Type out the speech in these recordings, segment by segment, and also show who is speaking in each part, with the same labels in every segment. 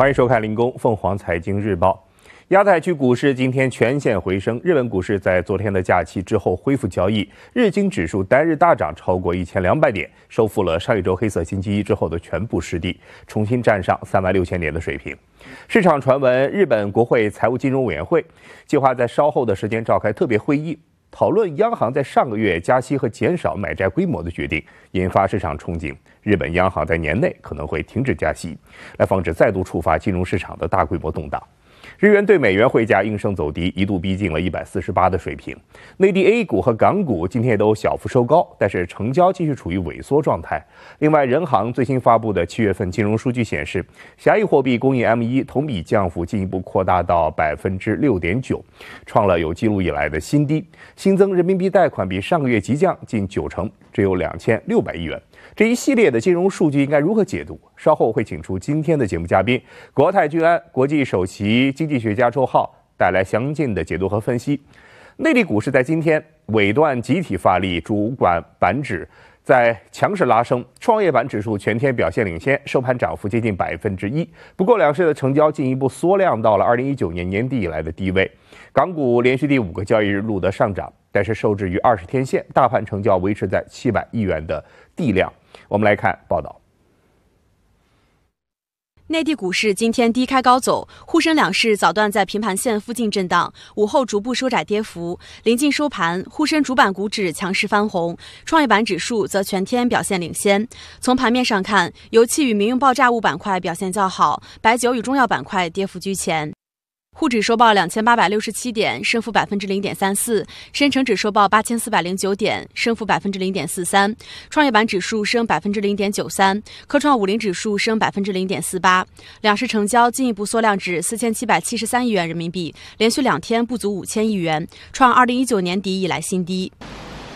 Speaker 1: 欢迎收看《零工凤凰财经日报》。亚太区股市今天全线回升，日本股市在昨天的假期之后恢复交易，日经指数单日大涨超过一千两百点，收复了上一周黑色星期一之后的全部失地，重新站上三万六千点的水平。市场传闻，日本国会财务金融委员会计划在稍后的时间召开特别会议。讨论央行在上个月加息和减少买债规模的决定，引发市场憧憬，日本央行在年内可能会停止加息，来防止再度触发金融市场的大规模动荡。日元对美元汇价应声走低，一度逼近了一百四十八的水平。内地 A 股和港股今天也都小幅收高，但是成交继续处于萎缩状态。另外，人行最新发布的七月份金融数据显示，狭义货币供应 M1 同比降幅进一步扩大到百分之六点九，创了有记录以来的新低。新增人民币贷款比上个月急降近九成，只有两千六百亿元。这一系列的金融数据应该如何解读？稍后会请出今天的节目嘉宾，国泰君安国际首席经济学家周浩带来详尽的解读和分析。内地股市在今天尾段集体发力，主管板指在强势拉升，创业板指数全天表现领先，收盘涨幅接近百分之一。不过两市的成交进一步缩量到了二零一九年年底以来的低位。港股连续第五个交易日录得上涨，但是受制于二十天线，大盘成交维持在七百亿元的地量。我们来看报道。
Speaker 2: 内地股市今天低开高走，沪深两市早段在平盘线附近震荡，午后逐步收窄跌幅。临近收盘，沪深主板股指强势翻红，创业板指数则全天表现领先。从盘面上看，油气与民用爆炸物板块表现较好，白酒与中药板块跌幅居前。沪指收报两千八百六十七点，升幅百分之零点三四；深成指收报八千四百零九点，升幅百分之零点四三；创业板指数升百分之零点九三，科创五零指数升百分之零点四八。两市成交进一步缩量至四千七百七十三亿元人民币，连续两天不足五千亿元，创二零一九年底以来新低。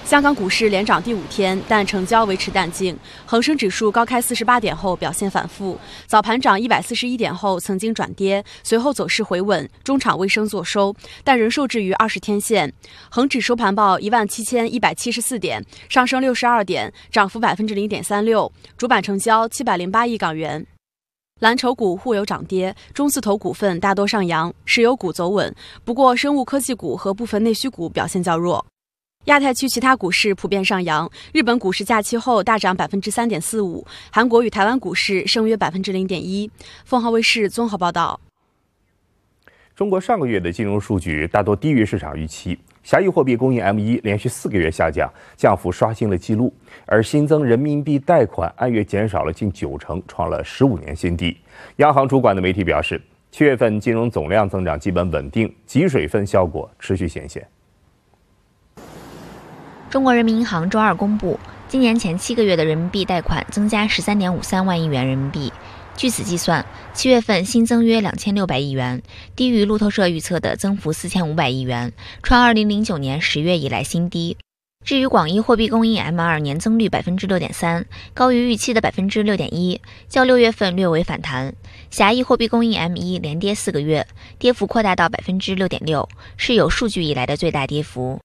Speaker 2: 香港股市连涨第五天，但成交维持淡静。恒生指数高开四十八点后表现反复，早盘涨一百四十一点后曾经转跌，随后走势回稳，中场微升作收，但仍受制于二十天线。恒指收盘报一万七千一百七十四点，上升六十二点，涨幅百分之零点三六，主板成交七百零八亿港元。蓝筹股互有涨跌，中字头股份大多上扬，石油股走稳，不过生物科技股和部分内需股表现较弱。亚太区其他股市普遍上扬，日本股市假期后大涨百分之三点四五，韩国与台湾股市升约百分之零点一。凤凰卫视综合报道。
Speaker 1: 中国上个月的金融数据大多低于市场预期，狭义货币供应 M1 连续四个月下降，降幅刷新了纪录，而新增人民币贷款按月减少了近九成，创了十五年新低。央行主管的媒体表示，七月份金融总量增长基本稳定，挤水分效果持续显现。
Speaker 3: 中国人民银行周二公布，今年前七个月的人民币贷款增加十三点五三万亿元人民币。据此计算，七月份新增约两千六百亿元，低于路透社预测的增幅四千五百亿元，创二零零九年十月以来新低。至于广义货币供应 M 二年增率百分之六点三，高于预期的百分之六点一，较六月份略为反弹。狭义货币供应 M 一连跌四个月，跌幅扩大到百分之六点六，是有数据以来的最大跌幅。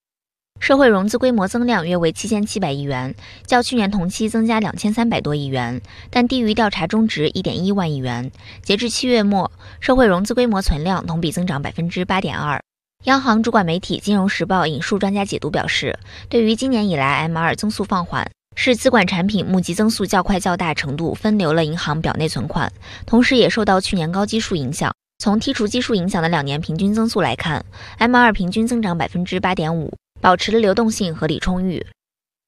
Speaker 3: 社会融资规模增量约为七千七百亿元，较去年同期增加两千三百多亿元，但低于调查中值一点一万亿元。截至七月末，社会融资规模存量同比增长百分之八点二。央行主管媒体《金融时报》引述专家解读表示，对于今年以来 M 二增速放缓，是资管产品募集增速较快较大程度分流了银行表内存款，同时也受到去年高基数影响。从剔除基数影响的两年平均增速来看，M 二平均增长百分之八点五。保持了流动性合理充裕。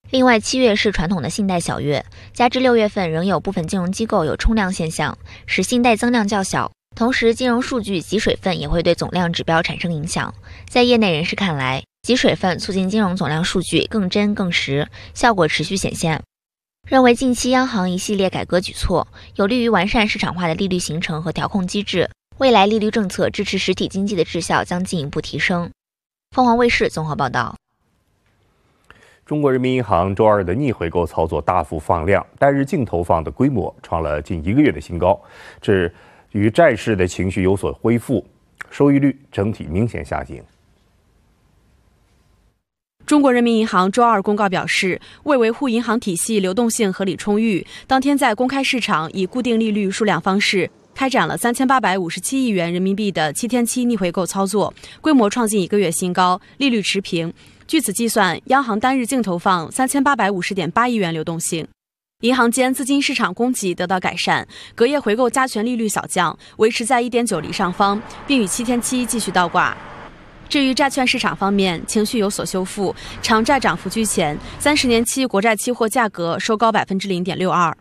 Speaker 3: 另外，七月是传统的信贷小月，加之六月份仍有部分金融机构有冲量现象，使信贷增量较小。同时，金融数据及水分也会对总量指标产生影响。在业内人士看来，及水分促进金融总量数据更真更实，效果持续显现。认为近期央行一系列改革举措有利于完善市场化的利率形成和调控机制，未来利率政策支持实体经济的质效将进一步提升。凤凰卫视综合报道。
Speaker 1: 中国人民银行周二的逆回购操作大幅放量，单日净投放的规模创了近一个月的新高，这与债市的情绪有所恢复，收益率整体明显下行。
Speaker 2: 中国人民银行周二公告表示，为维护银行体系流动性合理充裕，当天在公开市场以固定利率数量方式开展了三千八百五十七亿元人民币的七天期逆回购操作，规模创近一个月新高，利率持平。据此计算，央行单日净投放三千八百五十点八亿元流动性，银行间资金市场供给得到改善，隔夜回购加权利率小降，维持在一点九厘上方，并与七天期继续倒挂。至于债券市场方面，情绪有所修复，长债涨幅居前，三十年期国债期货价格收高百分之零点六二。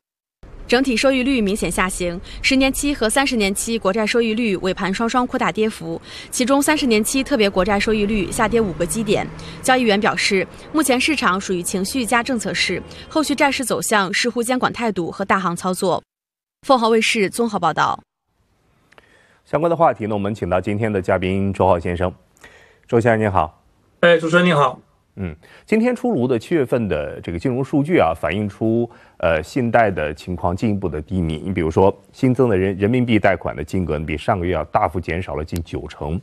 Speaker 2: 整体收益率明显下行，十年期和三十年期国债收益率尾盘双双扩大跌幅，其中三十年期特别国债收益率下跌五个基点。交易员表示，目前市场属于情绪加政策市，后续债市走向视乎监管态度和大行操作。凤凰卫视综合报道。
Speaker 1: 相关的话题呢，我们请到今天的嘉宾周浩先生。周先生您好。
Speaker 4: 哎，主持人您好。
Speaker 1: 嗯，今天出炉的七月份的这个金融数据啊，反映出呃信贷的情况进一步的低迷。你比如说，新增的人人民币贷款的金额比上个月要大幅减少了近九成，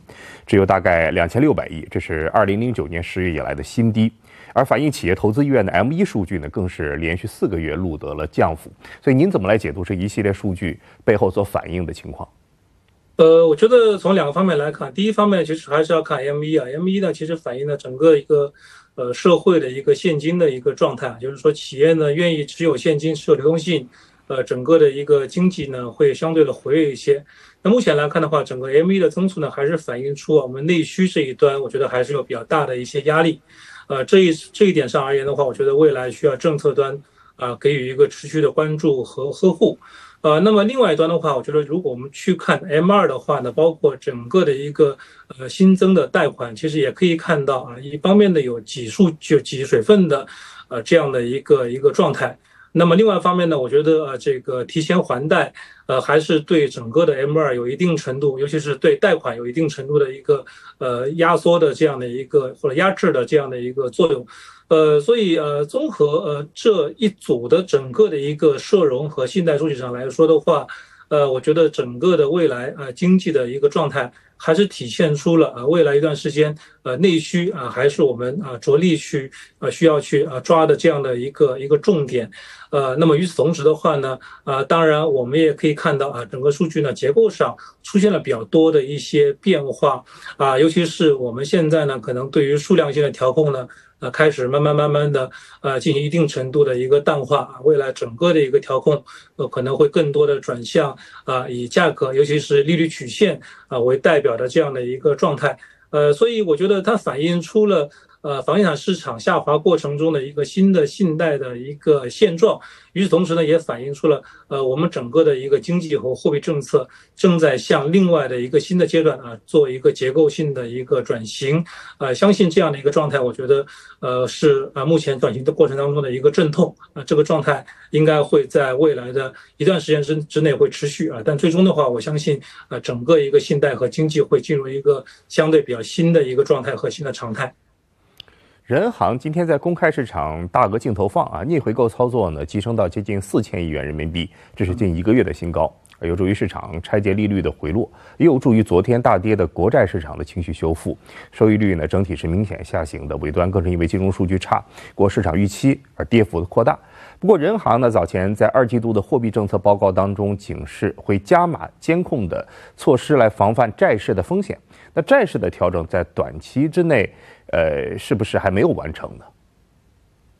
Speaker 1: 只有大概两千六百亿，这是二零零九年十月以来的新低。而反映企业投资意愿的 M 一数据呢，更是连续四个月录得了降幅。所以您怎么来解读这一系列数据背后所反映的情况？
Speaker 4: 呃，我觉得从两个方面来看，第一方面其实还是要看 M 一啊，M 一呢其实反映了整个一个。呃，社会的一个现金的一个状态，就是说企业呢愿意持有现金，持有流动性，呃，整个的一个经济呢会相对的活跃一些。那目前来看的话，整个 M 一的增速呢还是反映出我们内需这一端，我觉得还是有比较大的一些压力。呃，这一这一点上而言的话，我觉得未来需要政策端啊给予一个持续的关注和呵护。呃，那么另外一端的话，我觉得如果我们去看 M 二的话呢，包括整个的一个呃新增的贷款，其实也可以看到啊，一方面的有挤数就挤水分的呃这样的一个一个状态。那么另外一方面呢，我觉得呃这个提前还贷呃还是对整个的 M 二有一定程度，尤其是对贷款有一定程度的一个呃压缩的这样的一个或者压制的这样的一个作用。呃，所以呃，综合呃这一组的整个的一个社融和信贷数据上来说的话，呃，我觉得整个的未来呃经济的一个状态还是体现出了啊未来一段时间呃内需啊还是我们啊着力去啊需要去啊抓的这样的一个一个重点。呃，那么与此同时的话呢，啊，当然我们也可以看到啊，整个数据呢结构上出现了比较多的一些变化啊，尤其是我们现在呢可能对于数量性的调控呢。呃，开始慢慢慢慢的，呃，进行一定程度的一个淡化啊，未来整个的一个调控，呃，可能会更多的转向啊，以价格，尤其是利率曲线啊为代表的这样的一个状态，呃，所以我觉得它反映出了。呃，房地产市场下滑过程中的一个新的信贷的一个现状，与此同时呢，也反映出了呃，我们整个的一个经济和货币政策正在向另外的一个新的阶段啊，做一个结构性的一个转型。呃，相信这样的一个状态，我觉得呃是啊，目前转型的过程当中的一个阵痛啊，这个状态应该会在未来的一段时间之之内会持续啊，但最终的话，我相信呃，整个一个信贷和经济会进入一个相对比较新的一个状态和新的常态。
Speaker 1: 人行今天在公开市场大额净投放啊，逆回购操作呢，提升到接近四千亿元人民币，这是近一个月的新高，有助于市场拆借利率的回落，也有助于昨天大跌的国债市场的情绪修复。收益率呢，整体是明显下行的，尾端更是因为金融数据差过市场预期而跌幅的扩大。不过，人行呢早前在二季度的货币政策报告当中警示，会加码监控的措施来防范债市的风险。那债市的调整在短期之内。呃，是不是还没有完成呢？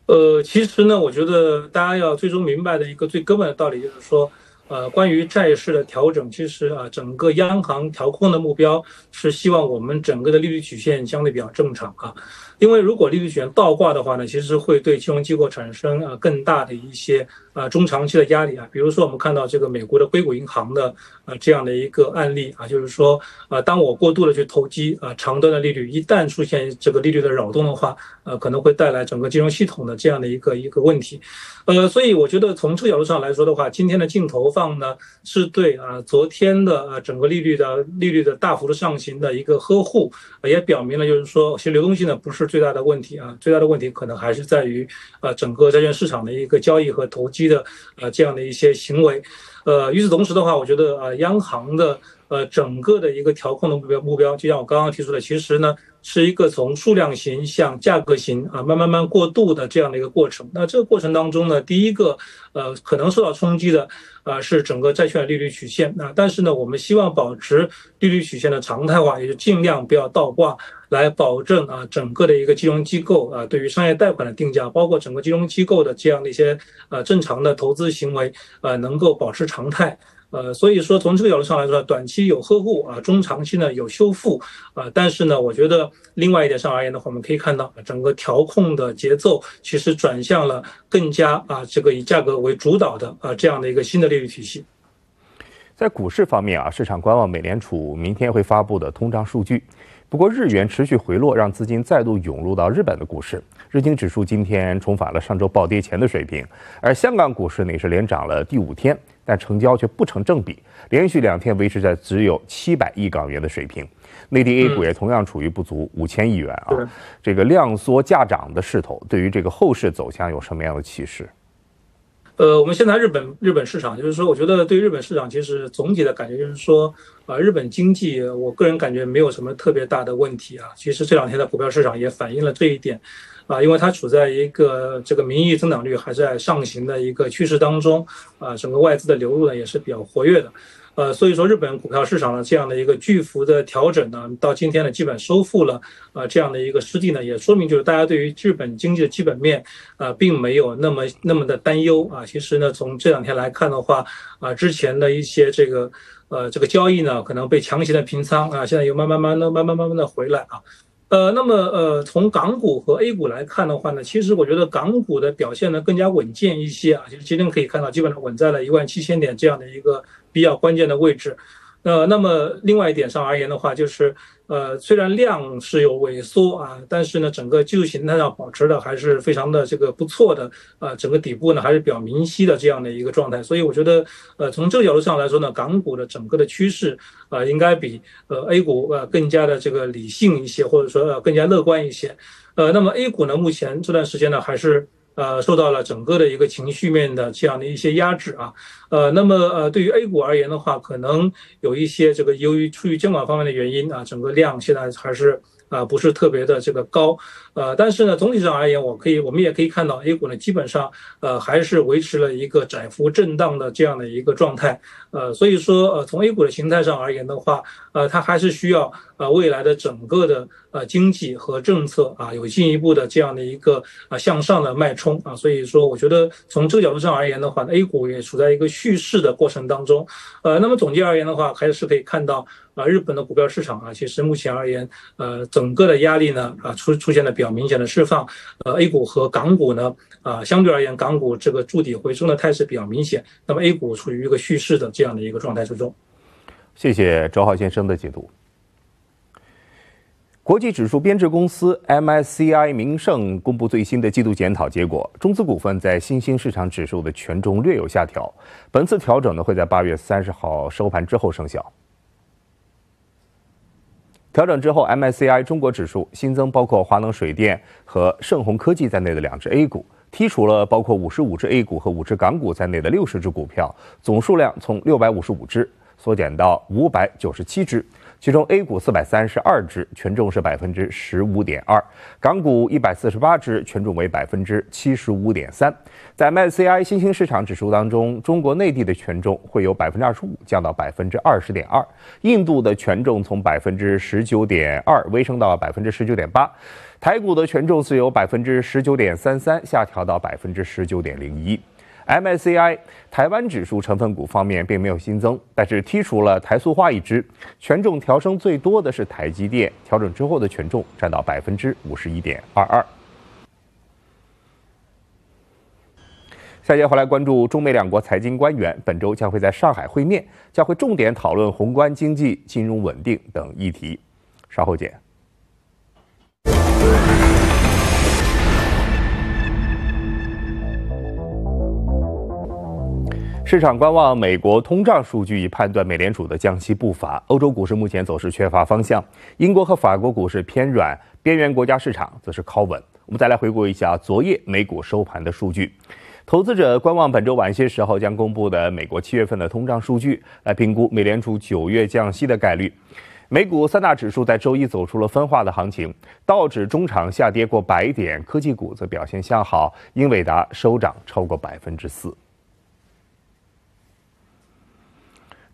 Speaker 4: 呃，其实呢，我觉得大家要最终明白的一个最根本的道理就是说，呃，关于债市的调整，其实啊，整个央行调控的目标是希望我们整个的利率曲线相对比较正常啊。因为如果利率曲线倒挂的话呢，其实会对金融机构产生呃更大的一些啊中长期的压力啊。比如说我们看到这个美国的硅谷银行的呃这样的一个案例啊，就是说啊，当我过度的去投机啊长端的利率，一旦出现这个利率的扰动的话，呃可能会带来整个金融系统的这样的一个一个问题。呃，所以我觉得从这个角度上来说的话，今天的镜头放呢是对啊昨天的啊整个利率的利率的大幅的上行的一个呵护，也表明了就是说其实流动性呢不是。最大的问题啊，最大的问题可能还是在于啊整个债券市场的一个交易和投机的啊这样的一些行为。呃，与此同时的话，我觉得呃央行的呃整个的一个调控的目标目标，就像我刚刚提出的，其实呢。是一个从数量型向价格型啊，慢慢慢过渡的这样的一个过程。那这个过程当中呢，第一个呃可能受到冲击的啊是整个债券利率曲线啊，但是呢，我们希望保持利率曲线的常态化，也就尽量不要倒挂，来保证啊整个的一个金融机构啊对于商业贷款的定价，包括整个金融机构的这样的一些呃正常的投资行为呃能够保持常态。呃，所以说从这个角度上来说，短期有呵护啊，中长期呢有修复啊，但是呢，我觉得另外一点上而言的话，我们可以看到整个调控的节奏其实转向了更加啊这个以价格为主导的啊这样的一个新的利率体系。
Speaker 1: 在股市方面啊，市场观望美联储明天会发布的通胀数据。不过日元持续回落，让资金再度涌入到日本的股市。日经指数今天重返了上周暴跌前的水平，而香港股市呢也是连涨了第五天，但成交却不成正比，连续两天维持在只有七百亿港元的水平。内地 A 股也同样处于不足五千亿元啊，这个量缩价涨的势头，对于这个后市走向有什么样的启示？
Speaker 4: 呃，我们现在日本日本市场，就是说，我觉得对日本市场，其实总体的感觉就是说，啊，日本经济，我个人感觉没有什么特别大的问题啊。其实这两天的股票市场也反映了这一点，啊，因为它处在一个这个名义增长率还在上行的一个趋势当中，啊，整个外资的流入呢也是比较活跃的。呃，所以说日本股票市场的这样的一个巨幅的调整呢，到今天呢基本收复了呃这样的一个失地呢，也说明就是大家对于日本经济的基本面啊，并没有那么那么的担忧啊。其实呢，从这两天来看的话，啊，之前的一些这个呃这个交易呢，可能被强行的平仓啊，现在又慢慢慢的慢慢慢慢的回来啊。呃，那么呃，从港股和 A 股来看的话呢，其实我觉得港股的表现呢更加稳健一些啊，就是今天可以看到，基本上稳在了一万七千点这样的一个比较关键的位置。呃，那么另外一点上而言的话，就是呃，虽然量是有萎缩啊，但是呢，整个技术形态上保持的还是非常的这个不错的，呃，整个底部呢还是比较明晰的这样的一个状态。所以我觉得，呃，从这个角度上来说呢，港股的整个的趋势啊，应该比呃 A 股呃更加的这个理性一些，或者说呃更加乐观一些。呃，那么 A 股呢，目前这段时间呢还是。呃，受到了整个的一个情绪面的这样的一些压制啊，呃，那么呃，对于 A 股而言的话，可能有一些这个由于出于监管方面的原因啊，整个量现在还是。啊，不是特别的这个高，呃，但是呢，总体上而言，我可以，我们也可以看到，A 股呢，基本上，呃，还是维持了一个窄幅震荡的这样的一个状态，呃，所以说，呃，从 A 股的形态上而言的话，呃，它还是需要，呃，未来的整个的，呃，经济和政策啊，有进一步的这样的一个啊向上的脉冲啊，所以说，我觉得从这个角度上而言的话，A 股也处在一个蓄势的过程当中，呃，那么总结而言的话，还是可以看到。啊，日本的股票市场啊，其实目前而言，呃，整个的压力呢，啊，出出现了比较明显的释放。呃，A 股和港股呢，啊，相对而言，港股这个筑底回升的态势比较明显。那么 A 股处于一个蓄势的这样的一个状态之中。
Speaker 1: 谢谢周浩先生的解读。国际指数编制公司 MSCI 名胜公布最新的季度检讨结果，中资股份在新兴市场指数的权重略有下调。本次调整呢，会在八月三十号收盘之后生效。调整之后，MSCI 中国指数新增包括华能水电和盛虹科技在内的两只 A 股，剔除了包括五十五只 A 股和五只港股在内的六十只股票，总数量从六百五十五只缩减到五百九十七只。其中 A 股四百三十二只，权重是百分之十五点二；港股一百四十八只，权重为百分之七十五点三。在 MSCI 新兴市场指数当中，中国内地的权重会由百分之二十五降到百分之二十点二，印度的权重从百分之十九点二微升到百分之十九点八，台股的权重是由百分之十九点三三下调到百分之十九点零一。MSCI 台湾指数成分股方面并没有新增，但是剔除了台塑化一支，权重调升最多的是台积电，调整之后的权重占到百分之五十一点二二。下节回来关注中美两国财经官员本周将会在上海会面，将会重点讨论宏观经济、金融稳定等议题。稍后见。市场观望美国通胀数据，以判断美联储的降息步伐。欧洲股市目前走势缺乏方向，英国和法国股市偏软，边缘国家市场则是靠稳。我们再来回顾一下昨夜美股收盘的数据，投资者观望本周晚些时候将公布的美国七月份的通胀数据，来评估美联储九月降息的概率。美股三大指数在周一走出了分化的行情，道指中场下跌过百点，科技股则表现向好，英伟达收涨超过百分之四。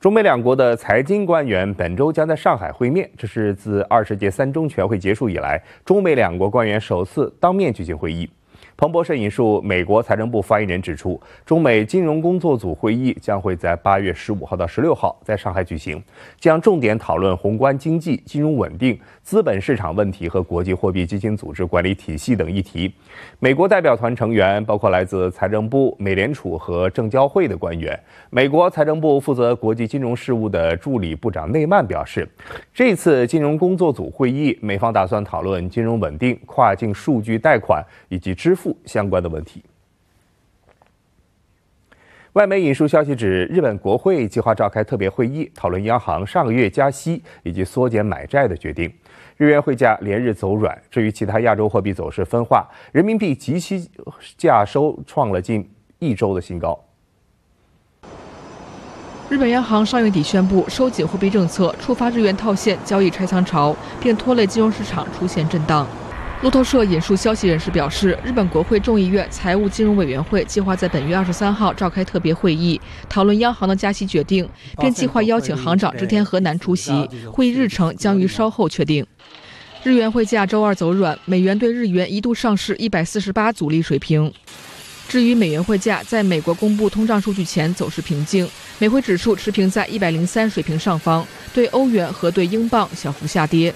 Speaker 1: 中美两国的财经官员本周将在上海会面，这是自二十届三中全会结束以来，中美两国官员首次当面举行会议。彭博社引述美国财政部发言人指出，中美金融工作组会议将会在八月十五号到十六号在上海举行，将重点讨论宏观经济、金融稳定、资本市场问题和国际货币基金组织管理体系等议题。美国代表团成员包括来自财政部、美联储和证交会的官员。美国财政部负责国际金融事务的助理部长内曼表示，这次金融工作组会议，美方打算讨论金融稳定、跨境数据贷款以及支付。相关的问题。外媒引述消息指，日本国会计划召开特别会议，讨论央行上个月加息以及缩减买债的决定。日元汇价连日走软，至于其他亚洲货币走势分化，人民币即期价收创了近一周的新高。
Speaker 5: 日本央行上月底宣布收紧货币政策，触发日元套现交易拆仓潮，并拖累金融市场出现震荡。路透社引述消息人士表示，日本国会众议院财务金融委员会计划在本月二十三号召开特别会议，讨论央行的加息决定，并计划邀请行长织田和南出席。会议日程将于稍后确定。日元汇价周二走软，美元对日元一度上市一百四十八阻力水平。至于美元汇价，在美国公布通胀数据前走势平静，美汇指数持平在一百零三水平上方，对欧元和对英镑小幅下跌。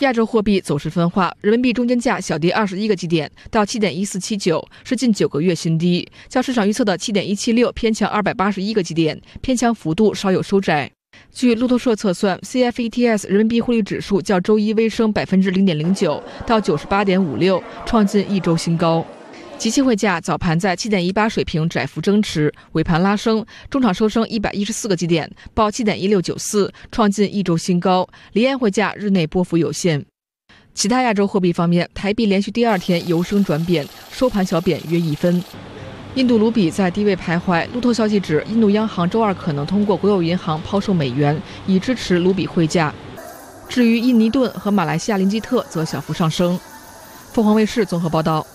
Speaker 5: 亚洲货币走势分化，人民币中间价小跌二十一个基点，到七点一四七九，是近九个月新低，较市场预测的七点一七六偏强二百八十一个基点，偏强幅度稍有收窄。据路透社测算，CFETS 人民币汇率指数较周一微升百分之零点零九，到九十八点五六，创近一周新高。即期汇价早盘在七点一八水平窄幅增持，尾盘拉升，中场收升一百一十四个基点，报七点一六九四，创近一周新高。离岸汇价日内波幅有限。其他亚洲货币方面，台币连续第二天由升转贬，收盘小贬约一分。印度卢比在低位徘徊。路透消息指，印度央行周二可能通过国有银行抛售美元，以支持卢比汇价。至于印尼盾和马来西亚林吉特则小幅上升。凤凰卫视综合报道。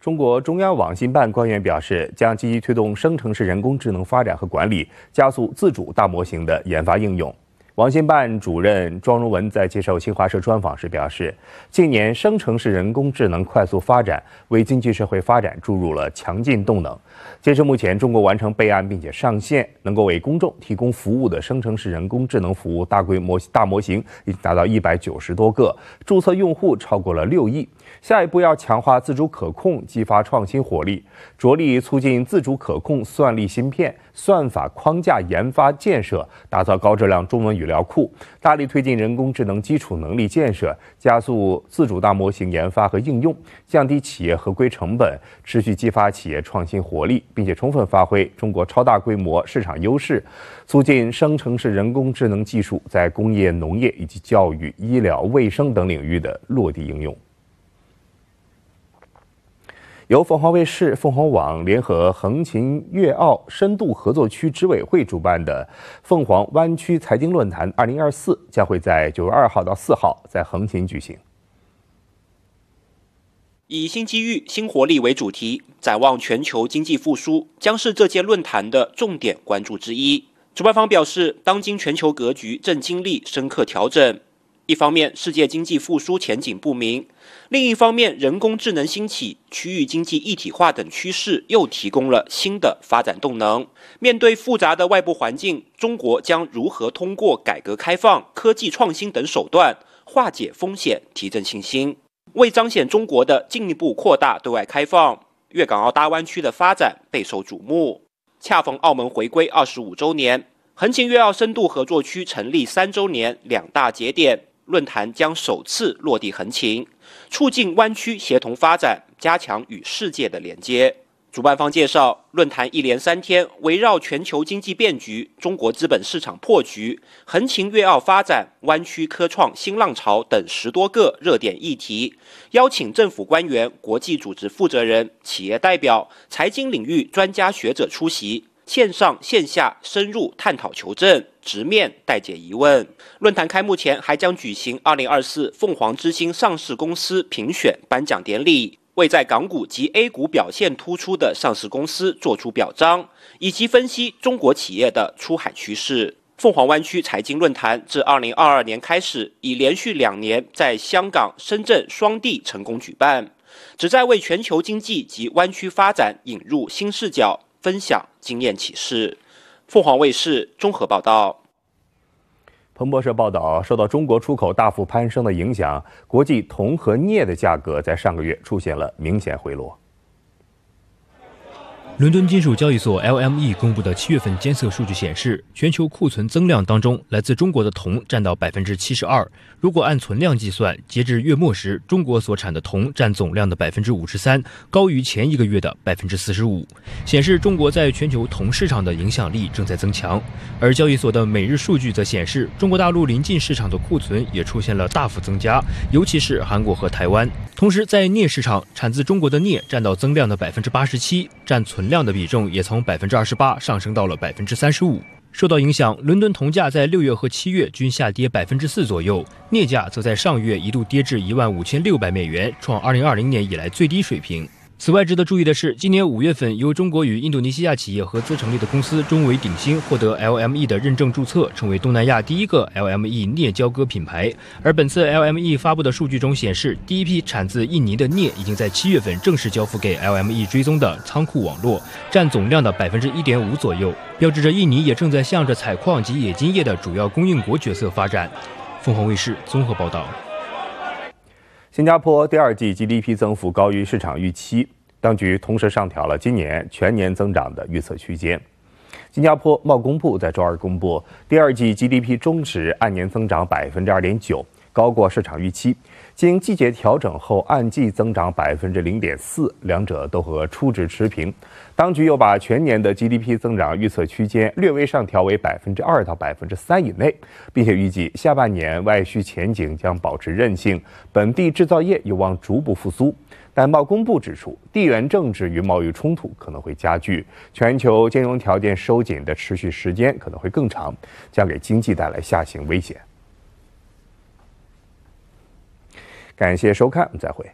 Speaker 1: 中国中央网信办官员表示，将积极推动生成式人工智能发展和管理，加速自主大模型的研发应用。网信办主任庄荣文在接受新华社专访时表示，近年生成式人工智能快速发展，为经济社会发展注入了强劲动能。截至目前，中国完成备案并且上线，能够为公众提供服务的生成式人工智能服务大规模大模型已经达到一百九十多个，注册用户超过了六亿。下一步要强化自主可控，激发创新活力，着力促进自主可控算力芯片、算法框架研发建设，打造高质量中文语料库，大力推进人工智能基础能力建设，加速自主大模型研发和应用，降低企业合规成本，持续激发企业创新活力，并且充分发挥中国超大规模市场优势，促进生成式人工智能技术在工业、农业以及教育、医疗卫生等领域的落地应用。由凤凰卫视、凤凰网联合横琴粤澳深度合作区执委会主办的凤凰湾区财经论坛二零二四将会在九月二号到四号在横琴举行。
Speaker 6: 以新机遇、新活力为主题，展望全球经济复苏，将是这届论坛的重点关注之一。主办方表示，当今全球格局正经历深刻调整。一方面，世界经济复苏前景不明；另一方面，人工智能兴起、区域经济一体化等趋势又提供了新的发展动能。面对复杂的外部环境，中国将如何通过改革开放、科技创新等手段化解风险、提振信心？为彰显中国的进一步扩大对外开放，粤港澳大湾区的发展备受瞩目。恰逢澳门回归二十五周年，横琴粤澳深度合作区成立三周年，两大节点。论坛将首次落地横琴，促进湾区协同发展，加强与世界的连接。主办方介绍，论坛一连三天围绕全球经济变局、中国资本市场破局、横琴粤澳发展、湾区科创新浪潮等十多个热点议题，邀请政府官员、国际组织负责人、企业代表、财经领域专家学者出席，线上线下深入探讨求证，直面待解疑问。论坛开幕前还将举行二零二四凤凰之星上市公司评选颁奖典礼。为在港股及 A 股表现突出的上市公司做出表彰，以及分析中国企业的出海趋势。凤凰湾区财经论坛自2022年开始，已连续两年在香港、深圳双地成功举办，旨在为全球经济及湾区发展引入新视角，分享经验启示。凤凰卫视综合报道。
Speaker 1: 彭博社报道，受到中国出口大幅攀升的影响，国际铜和镍的价格在上个月出现了明显回落。
Speaker 7: 伦敦金属交易所 LME 公布的七月份监测数据显示，全球库存增量当中，来自中国的铜占到百分之七十二。如果按存量计算，截至月末时，中国所产的铜占总量的百分之五十三，高于前一个月的百分之四十五，显示中国在全球铜市场的影响力正在增强。而交易所的每日数据则显示，中国大陆临近市场的库存也出现了大幅增加，尤其是韩国和台湾。同时，在镍市场，产自中国的镍占到增量的百分之八十七，占存量的比重也从百分之二十八上升到了百分之三十五。受到影响，伦敦铜价在六月和七月均下跌百分之四左右，镍价则在上月一度跌至一万五千六百美元，创二零二零年以来最低水平。此外，值得注意的是，今年五月份由中国与印度尼西亚企业合资成立的公司中维鼎鑫获得 LME 的认证注册，成为东南亚第一个 LME 镍交割品牌。而本次 LME 发布的数据中显示，第一批产自印尼的镍已经在七月份正式交付给 LME 追踪的仓库网络，占总量的百分之一点五左右，标志着印尼也正在向着采矿及冶金业的主要供应国角色发展。凤凰卫视综合报道。
Speaker 1: 新加坡第二季 GDP 增幅高于市场预期，当局同时上调了今年全年增长的预测区间。新加坡贸工部在周二公布，第二季 GDP 中值按年增长百分之二点九，高过市场预期。经季节调整后，按季增长百分之零点四，两者都和初值持平。当局又把全年的 GDP 增长预测区间略微上调为百分之二到百分之三以内，并且预计下半年外需前景将保持韧性，本地制造业有望逐步复苏。但贸公布指出，地缘政治与贸易冲突可能会加剧，全球金融条件收紧的持续时间可能会更长，将给经济带来下行危险。感谢收看，再会。